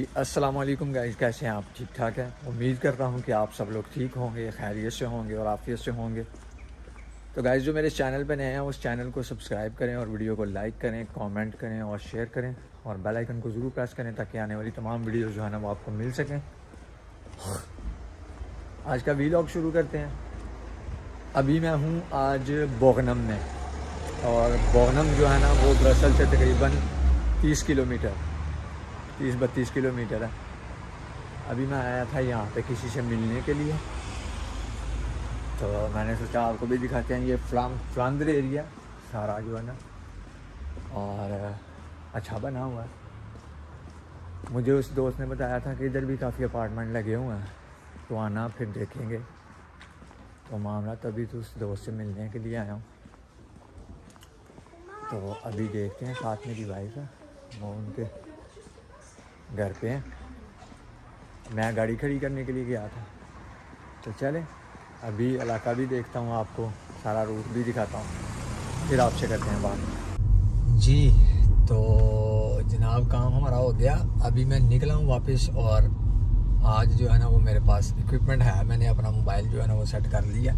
جی، السلام علیکم گائز، کیسے ہیں آپ؟ ٹھیک ٹھاک ہیں؟ امید کرتا ہوں کہ آپ سب لوگ ٹھیک ہوں گے، خیریت سے ہوں گے اور عافیت سے ہوں گے۔ تو گائز، جو میرے چینل پہ نئے ہیں، اس چینل کو سبسکرائب کریں اور ویڈیو کو لائک کریں، کامنٹ کریں اور شیئر کریں اور بیل آئیکن کو ضرور پریس کریں تاکہ آنے والی تمام ویڈیوز جو ہے نا، وہ آپ کو مل سکیں۔ آج کا وی لاگ شروع کرتے ہیں۔ ابھی میں ہوں آج بوغنم میں اور بوغنم جو ہے نا، وہ برسل سے تقریباً تیس کلو میٹر تیس بتیس کلو میٹر ہے۔ ابھی میں آیا تھا یہاں پہ کسی سے ملنے کے لیے۔ تو میں نے سوچا آپ کو بھی دکھاتے ہیں، یہ فلام فلاندر ایریا سارا جو ہے نا۔ اور اچھا بنا ہوا ہے۔ مجھے اس دوست نے بتایا تھا کہ ادھر بھی کافی اپارٹمنٹ لگے ہوئے ہیں۔ تو آنا پھر دیکھیں گے۔ تو معاملہ تبھی تو اس دوست سے ملنے کے لیے آیا ہوں۔ تو ابھی دیکھتے ہیں، ساتھ میری وائف ہے۔ وہ ان کے گھر پہ ہیں۔ میں گاڑی کھڑی کرنے کے لیے گیا تھا۔ تو چلیں، ابھی علاقہ بھی دیکھتا ہوں آپ کو، سارا روٹ بھی دکھاتا ہوں۔ پھر آپ سے کرتے ہیں بات۔ جی تو جناب، کام ہمارا ہو گیا۔ ابھی میں نکلا ہوں واپس اور آج جو ہے نا وہ میرے پاس اکوپمنٹ ہے۔ میں نے اپنا موبائل جو ہے نا وہ سیٹ کر لیا۔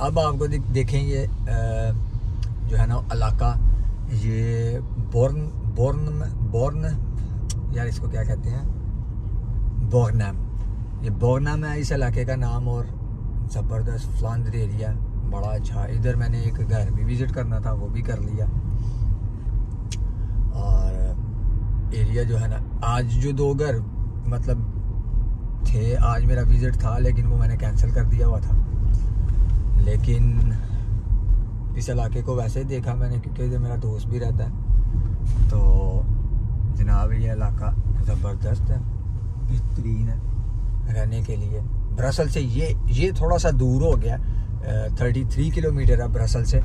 اب آپ کو دیکھیں یہ جو ہے نا علاقہ، یہ بورن بورن بورن یار اس کو کیا کہتے ہیں؟ بورنم. یہ بورنم ہے، اس علاقے کا نام اور زبردست فلاندر ایریا بڑا اچھا۔ ادھر میں نے ایک گھر بھی وزٹ کرنا تھا، وہ بھی کر لیا۔ اور ایریا جو ہے نا، آج جو دو گھر مطلب تھے، آج میرا وزٹ تھا، لیکن وہ میں نے کینسل کر دیا ہوا تھا۔ لیکن اس علاقے کو ویسے ہی دیکھا میں نے، کیونکہ ادھر میرا دوست بھی رہتا ہے، تو جناب، یہ علاقہ زبردست ہے، بہترین ہے رہنے کے لیے۔ برسل سے یہ یہ تھوڑا سا دور ہو گیا، تھرٹی تھری کلو میٹر ہے برسل سے۔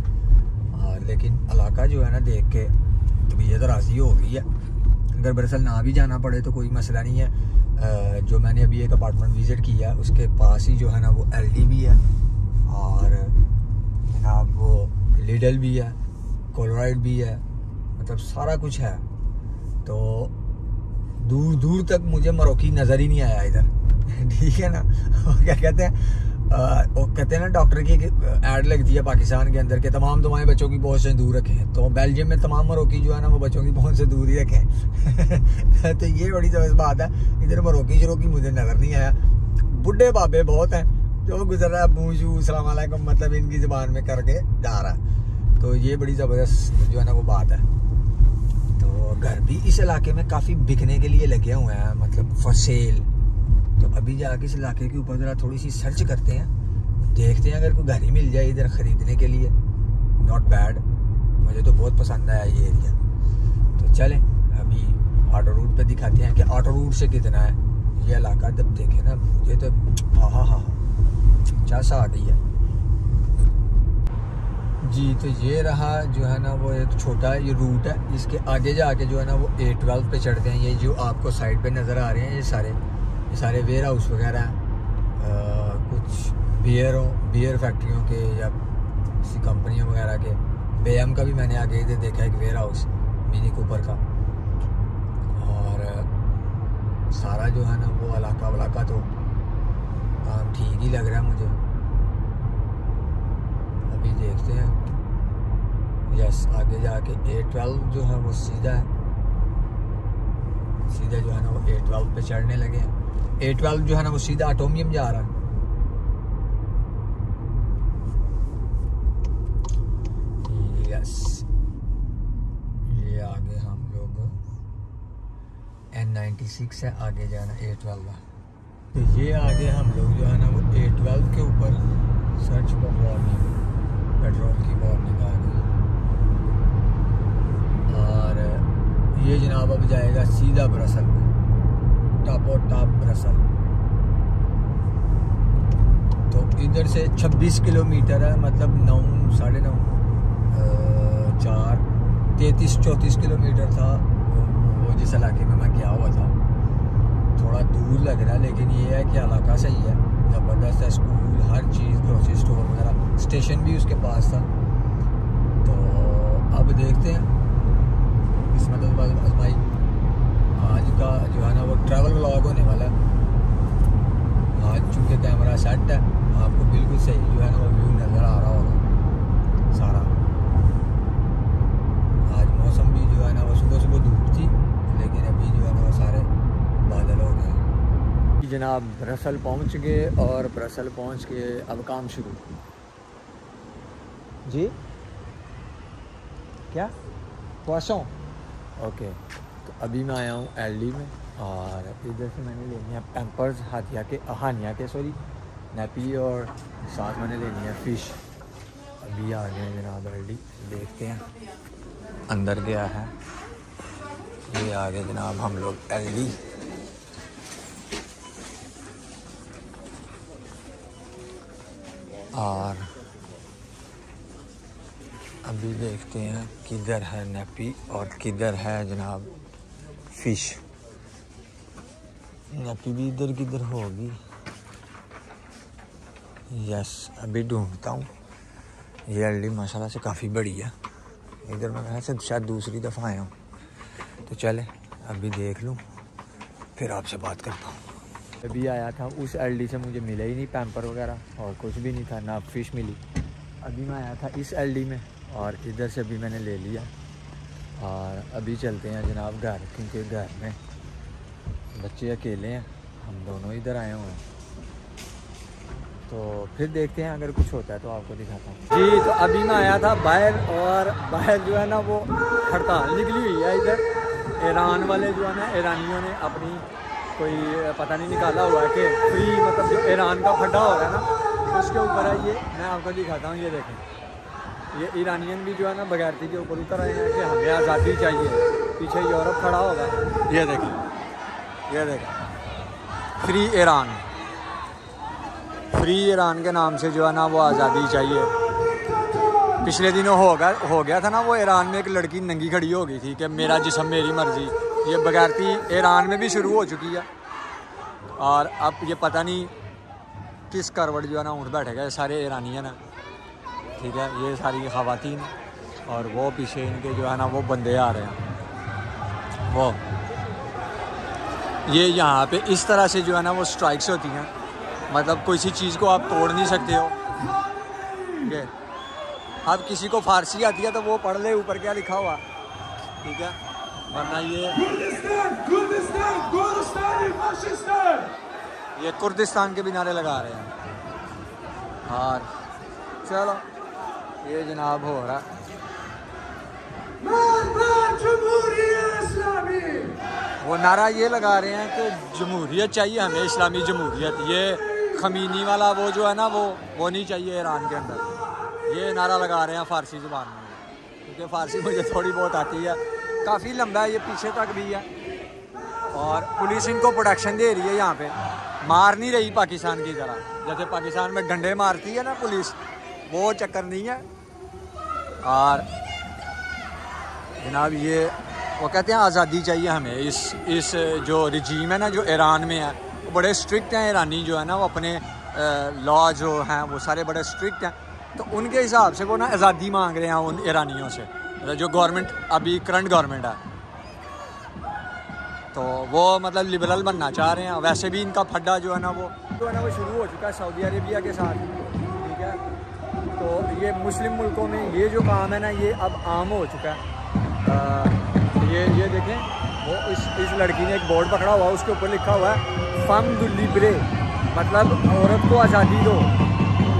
لیکن علاقہ جو ہے نا، دیکھ کے طبیعت راضی ہو گئی ہے۔ اگر برسل نہ بھی جانا پڑے تو کوئی مسئلہ نہیں ہے۔ جو میں نے ابھی ایک اپارٹمنٹ وزٹ کیا اس کے پاس ہی جو ہے نا، وہ ایل ڈی بھی ہے۔ اور جناب، وہ لیڈل بھی ہے کولرائڈ بھی ہے۔ مطلب سارا کچھ ہے۔ تو دور دور تک مجھے مروکی نظر ہی نہیں آیا ادھر۔ ٹھیک ہے نا؟ کیا کہتے ہیں؟ وہ کہتے ہیں نا ڈاکٹر کی ایڈ لگتی ہے پاکستان کے اندر کہ تمام تمہارے بچوں کی پہنچ سے دور رکھیں تو بیلجیم میں تمام مروکی جو ہے نا وہ بچوں کی پہنچ سے دور ہی رکھیں تو یہ بڑی زبردست بات ہے۔ ادھر مروکی شروکی مجھے نظر نہیں آیا۔ بڈھے بابے بہت ہیں۔ جو گزر رہا ہے بونجو السلام علیکم مطلب ان کی زبان میں کر کے جا رہا ہے۔ تو یہ بڑی زبردست جو ہے نا وہ بات ہے۔ گھر بھی اس علاقے میں کافی بکنے کے لیے لگے ہوئے ہیں مطلب فسیل تو ابھی جا کے اس علاقے کے اوپر ذرا تھوڑی سی سرچ کرتے ہیں، دیکھتے ہیں اگر کوئی گھر ہی مل جائے ادھر خریدنے کے لیے. ناٹ بیڈ مجھے تو بہت پسند آیا یہ ایریا تو چلیں، ابھی آٹو روٹ پہ دکھاتے ہیں کہ آٹو روٹ سے کتنا ہے. یہ علاقہ جب دیکھیں نا، مجھے تو ہاں ہاں ہاں چاسا آ گئی ہے. جی تو یہ رہا جو ہے نا وہ ایک چھوٹا یہ روٹ ہے، اس کے آگے جا کے جو ہے نا وہ اے ٹویلو پہ چڑھتے ہیں، یہ جو آپ کو سائڈ پہ نظر آ رہے ہیں، یہ سارے یہ سارے ویئر ہاؤس وغیرہ ہیں۔ کچھ بیئروں بیئر فیکٹریوں کے یا کسی کمپنیوں وغیرہ کے۔ بے ایم کا بھی میں نے آگے ادھر دیکھا، ایک ویئر ہاؤس منی کوپر کا۔ اور سارا جو ہے نا وہ علاقہ ولاقہ تو کام ٹھیک ہی لگ رہا ہے مجھے۔ دیکھتے ہیں۔ یس آگے جا کے اے ٹویلو جو ہے وہ سیدھا ہے۔ سیدھا جو ہے نا وہ اے ٹویلو پہ چڑھنے لگے۔ ہیں اے ٹویلو جو ہے نا وہ سیدھا آٹومیم جا رہا ہے۔ یس یہ آگے ہم لوگ این نائنٹی سکس ہے، آگے جانا اے ٹویلو تو یہ آگے ہم لوگ جو ہے نا وہ اے ٹویلو کے اوپر سرچ پر وارننگ پیٹرول کی وارننگ آ گئی اور یہ جناب اب جائے گا سیدھا برسل میں۔ ٹاپ اور ٹاپ برسل۔ تو ادھر سے چھبیس کلو میٹر ہے مطلب نو، ساڑھے نو چار، تینتیس، چونتیس کلو میٹر تھا۔ وہ جس علاقے میں میں گیا ہوا تھا۔ تھوڑا دور لگ رہا ہے، لیکن یہ ہے کہ علاقہ صحیح ہے۔ زبردست ہے، اسکول، ہر چیز، گروسری اسٹور وغیرہ۔ اسٹیشن بھی اس کے پاس تھا۔ تو اب دیکھتے ہیں۔ قسمت ازمائی آج کا جو ہے نا وہ ٹریول بلاگ ہونے والا ہے۔ آج چونکہ کیمرہ سیٹ ہے، آپ کو بالکل صحیح جو ہے نا وہ ویو نظر آ رہا ہوگا۔ سارا۔ آج موسم بھی جو ہے نا وہ صبح صبح دھوپ تھی، لیکن ابھی جو ہے نا وہ سارے بادل ہو گئے۔ جناب برسل پہنچ گئے اور برسل پہنچ کے اب کام شروع۔ جی؟ کیا؟ پوسوں اوکے۔ تو ابھی میں آیا ہوں ایل ڈی میں اور ادھر سے میں نے لینی ہے پیمپرز ہاتھیا کے ہانیا کے، سوری، نیپی اور ساتھ میں نے لینی ہے فش۔ ابھی آ گئے جناب ایل ڈی۔ دیکھتے ہیں۔ اندر گیا ہے۔ یہ آ گئے جناب ہم لوگ ایل ڈی۔ اور ابھی دیکھتے ہیں کدھر ہے نیپی اور کدھر ہے جناب فش۔ نیپی بھی ادھر کدھر ہوگی۔ یس ابھی ڈھونڈتا ہوں۔ یہ ایل ڈی ماشاء اللہ سے کافی بڑی ہے۔ ادھر میں سے شاید دوسری دفعہ آیا ہوں۔ تو چلے ابھی دیکھ لوں۔ پھر آپ سے بات کرتا ہوں۔ ابھی آیا تھا، اس ایل ڈی سے مجھے ملا ہی نہیں پیمپر وغیرہ اور کچھ بھی نہیں تھا، نہ فش ملی۔ ابھی میں آیا تھا اس ایل ڈی میں۔ اور ادھر سے بھی میں نے لے لیا اور ابھی چلتے ہیں جناب گھر، کیونکہ گھر میں بچے اکیلے ہیں، ہم دونوں ادھر آئے ہوئے ہیں۔ تو پھر دیکھتے ہیں اگر کچھ ہوتا ہے تو آپ کو دکھاتا ہوں۔ جی تو ابھی میں آیا تھا باہر اور باہر جو ہے نا وہ ہڑتال نکلی ہوئی ہے ادھر۔ ایران والے جو ہے نا، ایرانیوں نے اپنی کوئی پتہ نہیں نکالا ہوا ہے کہ فری مطلب جو ایران کا پھڈا ہو رہا ہے نا، اس کے اوپر ہے یہ میں آپ کو دکھاتا ہوں، یہ دیکھیں۔ یہ ایرانین بھی جو ہے نا بغیرتی کے اوپر اتر آئے ہیں کہ ہمیں آزادی چاہیے۔ پیچھے یورپ کھڑا ہوگا۔ یہ دیکھیں۔ یہ دیکھیں۔ فری ایران فری ایران کے نام سے جو ہے نا وہ آزادی چاہیے۔ پچھلے دنوں ہو گیا ہو گیا تھا نا وہ ایران میں ایک لڑکی ننگی کھڑی ہو گئی تھی کہ میرا جسم میری مرضی۔ یہ بغیرتی ایران میں بھی شروع ہو چکی ہے۔ اور اب یہ پتہ نہیں کس کروٹ جو ہے نا اونٹ بیٹھے گا سارے ایرانی ہیں نا ٹھیک ہے یہ ساری خواتین اور وہ پیچھے ان کے جو ہے نا وہ بندے آ رہے ہیں۔ وہ۔ یہ یہاں پہ اس طرح سے جو ہے نا وہ اسٹرائکس ہوتی ہیں۔ مطلب کوئی سی چیز کو آپ توڑ نہیں سکتے ہو۔ ٹھیک ہے۔ اب کسی کو فارسی آتی ہے تو وہ پڑھ لے اوپر کیا لکھا ہوا۔ ٹھیک ہے۔ ورنہ یہ یہ کردستان کے بھی نعرے لگا رہے ہیں۔ اور چلو۔ یہ جناب ہو رہا وہ نعرہ یہ لگا رہے ہیں کہ جمہوریت چاہیے ہمیں اسلامی جمہوریت۔ یہ خمینی والا وہ جو ہے نا وہ وہ نہیں چاہیے ایران کے اندر۔ یہ نعرہ لگا رہے ہیں فارسی زبان میں۔ کیونکہ فارسی مجھے تھوڑی بہت آتی ہے۔ کافی لمبا ہے یہ پیچھے تک بھی ہے۔ اور پولیس ان کو پروٹیکشن دے رہی ہے یہاں پہ۔ مار نہیں رہی پاکستان کی طرح۔ جیسے پاکستان میں ڈنڈے مارتی ہے نا پولیس وہ چکر نہیں ہے۔ اور جناب یہ وہ کہتے ہیں آزادی چاہیے ہمیں۔ اس اس جو رجیم ہے نا، جو ایران میں ہے، وہ بڑے اسٹرکٹ ہیں ایرانی جو ہے نا، وہ اپنے لا جو ہیں، وہ سارے بڑے اسٹرکٹ ہیں۔ تو ان کے حساب سے وہ نا آزادی مانگ رہے ہیں ان ایرانیوں سے۔ مطلب جو گورنمنٹ ابھی کرنٹ گورنمنٹ ہے۔ تو وہ مطلب لبرل بننا چاہ رہے ہیں۔ ویسے بھی ان کا پھڈا جو ہے نا، وہ جو ہے نا، وہ شروع ہو چکا ہے سعودی عربیہ کے ساتھ۔ یہ مسلم ملکوں میں یہ جو کام ہے نا، یہ اب عام ہو چکا ہے۔ یہ یہ دیکھیں، وہ اس اس لڑکی نے ایک بورڈ پکڑا ہوا، اس کے اوپر لکھا ہوا ہے، فم دلیبرے مطلب عورت کو آزادی دو۔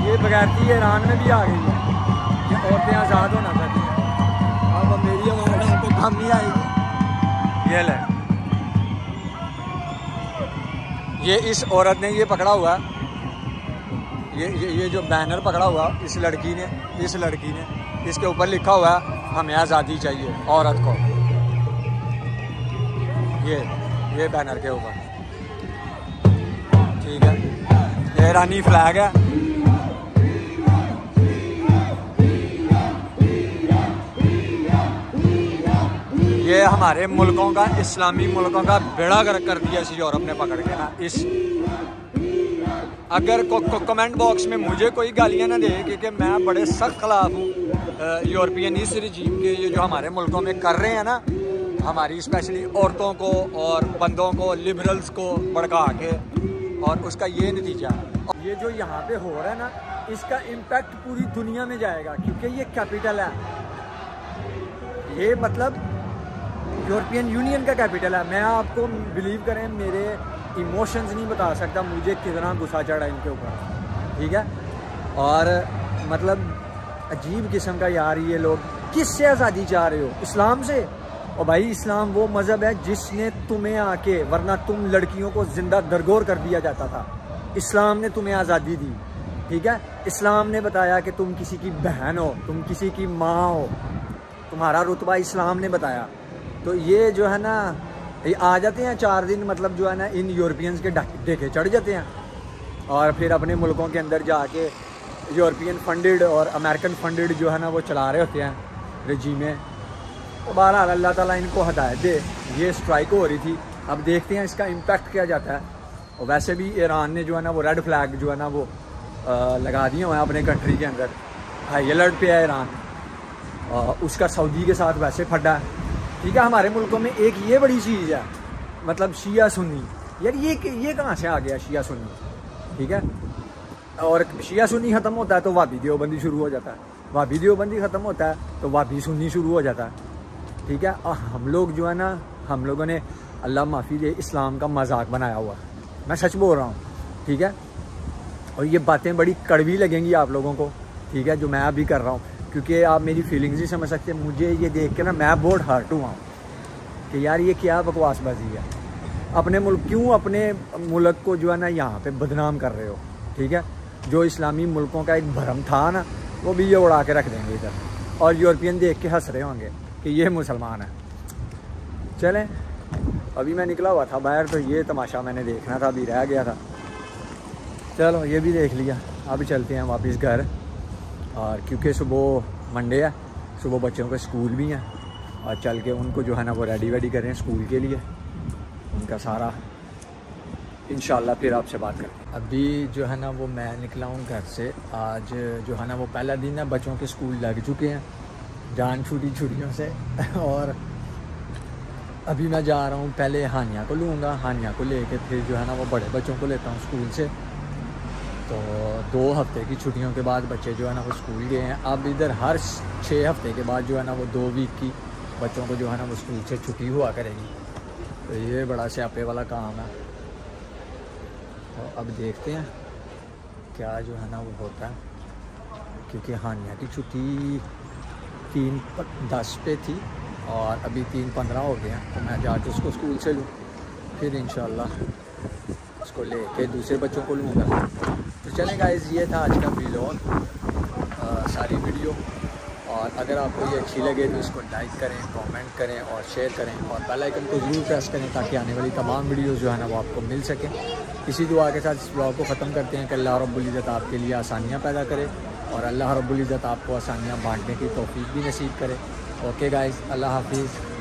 یہ بغیرتی ایران میں بھی آ گئی ہے کہ عورتیں آزاد ہونا چاہتی ہیں۔ اب میری آواز پہ کام نہیں آئے گی۔ یہ لے۔ یہ اس عورت نے یہ پکڑا ہوا یہ یہ جو بینر پکڑا ہوا اس لڑکی نے، اس لڑکی نے، اس کے اوپر لکھا ہوا ہے، ہمیں آزادی چاہیے، عورت کو۔ یہ یہ بینر کے اوپر۔ ٹھیک ہے۔ یہ ایرانی فلیگ ہے۔ یہ ہمارے ملکوں کا، اسلامی ملکوں کا بیڑا گرک کر دیا اس یورپ نے پکڑ کے نا، اس اگر کمنٹ باکس میں مجھے کوئی گالیاں نہ دے، کیونکہ میں بڑے سخت خلاف ہوں یورپین اس رجیم کے یہ جو ہمارے ملکوں میں کر رہے ہیں نا، ہماری اسپیشلی عورتوں کو اور بندوں کو لبرلز کو بڑکا کے، اور اس کا یہ نتیجہ۔ یہ جو یہاں پہ ہو رہا ہے نا، اس کا امپیکٹ پوری دنیا میں جائے گا، کیونکہ یہ کیپیٹل ہے۔ یہ مطلب یورپین یونین کا کیپیٹل ہے۔ میں آپ کو بلیو کریں، میرے ایموشنز نہیں بتا سکتا، مجھے کتنا غصہ چڑھا ان کے اوپر۔ ٹھیک ہے؟ اور مطلب عجیب قسم کا یار یہ لوگ۔ کس سے آزادی چاہ رہے ہو؟ اسلام سے؟ اور بھائی، اسلام وہ مذہب ہے جس نے تمہیں آ کے، ورنہ تم لڑکیوں کو زندہ درگور کر دیا جاتا تھا۔ اسلام نے تمہیں آزادی دی۔ ٹھیک ہے؟ اسلام نے بتایا کہ تم کسی کی بہن ہو، تم کسی کی ماں ہو۔ تمہارا رتبہ اسلام نے بتایا۔ تو یہ جو ہے نا آ جاتے ہیں چار دن مطلب جو ہے نا، ان یورپینز کے ڈیکے چڑھ جاتے ہیں۔ اور پھر اپنے ملکوں کے اندر جا کے یورپین فنڈڈ اور امریکن فنڈڈ جو ہے نا، وہ چلا رہے ہوتے ہیں رجیمیں تو بہرحال اللہ تعالیٰ ان کو ہدایت دے۔ یہ اسٹرائک ہو رہی تھی۔ اب دیکھتے ہیں اس کا امپیکٹ کیا جاتا ہے۔ اور ویسے بھی ایران نے جو ہے نا، وہ ریڈ فلیگ جو ہے نا، وہ لگا دیے ہوئے ہیں اپنے کنٹری کے اندر۔ ہائی الرٹ پہ ہے ایران۔ اس کا سعودی کے ساتھ ویسے پھڈا ہے۔ ٹھیک ہے، ہمارے ملکوں میں ایک یہ بڑی چیز ہے مطلب شیعہ سنی۔ یار، یہ یہ کہاں سے آ گیا شیعہ سنی؟ ٹھیک ہے؟ اور شیعہ سنی ختم ہوتا ہے تو وابی دیوبندی شروع ہو جاتا ہے۔ وابی دیوبندی ختم ہوتا ہے تو وابی سنی شروع ہو جاتا ہے۔ ٹھیک ہے؟ اور ہم لوگ جو ہے نا، ہم لوگوں نے اللہ معافی دے، اسلام کا مذاق بنایا ہوا میں سچ بول رہا ہوں۔ ٹھیک ہے؟ اور یہ باتیں بڑی کڑوی لگیں گی آپ لوگوں کو۔ ٹھیک ہے؟ جو میں ابھی کر رہا ہوں۔ کیونکہ آپ میری فیلنگز ہی سمجھ سکتے ہیں مجھے یہ دیکھ کے نا میں بہت ہرٹ ہوا ہوں کہ یار یہ کیا بکواس بازی ہے؟ اپنے ملک، کیوں اپنے ملک کو جو ہے نا یہاں پہ بدنام کر رہے ہو؟ ٹھیک ہے؟ جو اسلامی ملکوں کا ایک بھرم تھا نا، وہ بھی یہ اڑا کے رکھ دیں گے ادھر۔ اور یورپین دیکھ کے ہنس رہے ہوں گے کہ یہ مسلمان ہے چلیں، ابھی میں نکلا ہوا تھا باہر، تو یہ تماشا میں نے دیکھنا تھا، ابھی رہ گیا تھا۔ چلو، یہ بھی دیکھ لیا۔ اب چلتے ہیں واپس گھر۔ اور کیونکہ صبح منڈے ہے، صبح بچوں کے اسکول بھی ہیں اور چل کے ان کو جو ہے نا وہ ریڈی ویڈی کریں اسکول کے لیے۔ ان کا سارا انشاءاللہ پھر آپ سے بات کریں ابھی جو ہے نا وہ میں نکلا ہوں گھر سے، آج جو ہے نا وہ پہلا دن ہے، بچوں کے اسکول لگ چکے ہیں۔ جان چھوٹی چھٹیوں سے۔ اور ابھی میں جا رہا ہوں، پہلے ہانیہ کو لوں گا، ہانیہ کو لے کے پھر جو ہے نا وہ بڑے بچوں کو لیتا ہوں اسکول سے۔ تو دو ہفتے کی چھٹیوں کے بعد بچے جو ہے نا وہ اسکول گئے ہیں۔ اب ادھر ہر چھ ہفتے کے بعد جو ہے نا وہ دو ویک کی بچوں کو جو ہے نا وہ اسکول سے چھٹی ہوا کرے گی۔ تو یہ بڑا سیاپے والا کام ہے۔ تو اب دیکھتے ہیں کیا جو ہے نا وہ ہوتا ہے۔ کیونکہ ہانیہ کی چھٹی تین دس پہ تھی اور ابھی تین پندرہ ہو گئے ہیں۔ تو میں جا کے اس کو اسکول سے لوں۔ پھر انشاءاللہ کو لے کے دوسرے بچوں کو لوں گا۔ تو چلیں گائز یہ تھا آج کا ویلوگ ساری ویڈیو اور اگر آپ کو یہ اچھی لگے تو اس کو لائک کریں کامنٹ کریں اور شیئر کریں اور بیل آئکن کو ضرور پریس کریں تاکہ آنے والی تمام ویڈیوز جو ہے نا وہ آپ کو مل سکیں۔ اسی دعا کے ساتھ اس بلاگ کو ختم کرتے ہیں کہ اللہ رب العزت آپ کے لیے آسانیاں پیدا کرے اور اللہ رب العزت آپ کو آسانیاں بانٹنے کی توفیق بھی نصیب کرے۔ اوکے گائز اللہ حافظ۔